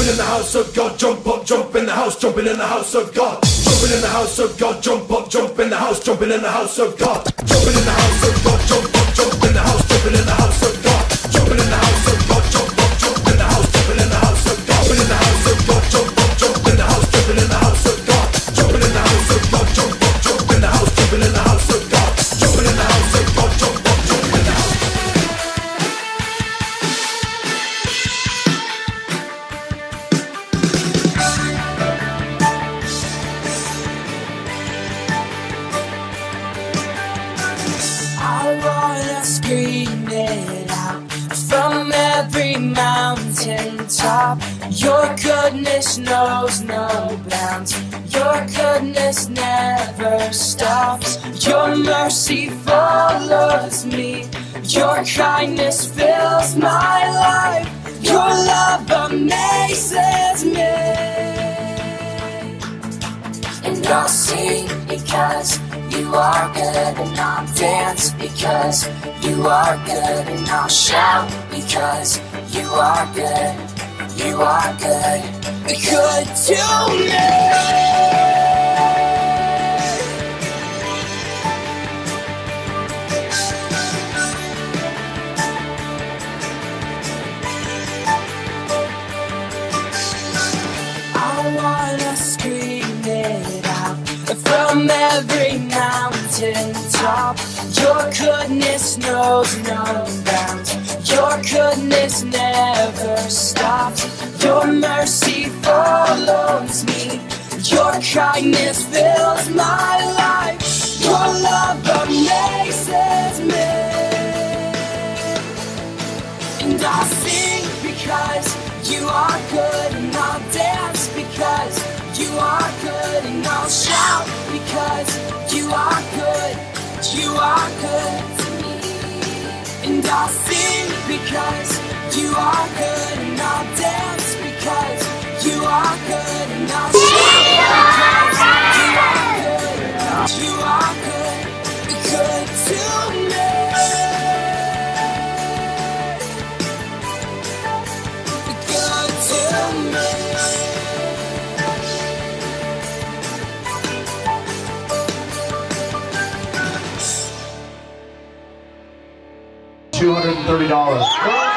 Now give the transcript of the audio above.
Jumping in the house of God, jump up, jump in the house, jumping in the house of God. Jumping in the house of God, jump up, jump in the house, jumping in the house of God. Jumping in the house I wanna scream it out from every mountain top. Your goodness knows no bounds. Your goodness never stops. Your mercy follows me. Your kindness fills my life. Your love amazes me and I'll sing because you are good, and I'll dance because you are good, and I'll shout because you are good, you are good, good to me. I wanna scream it out from every mountain top. Your goodness knows no bounds. Your goodness never stops. Your mercy follows me. Your kindness fills my life. Your love amazes me. And I'll sing because you are good, and I'll shout because you are good, you are good to me. And I'll sing because you are good, and I'll dance because $130.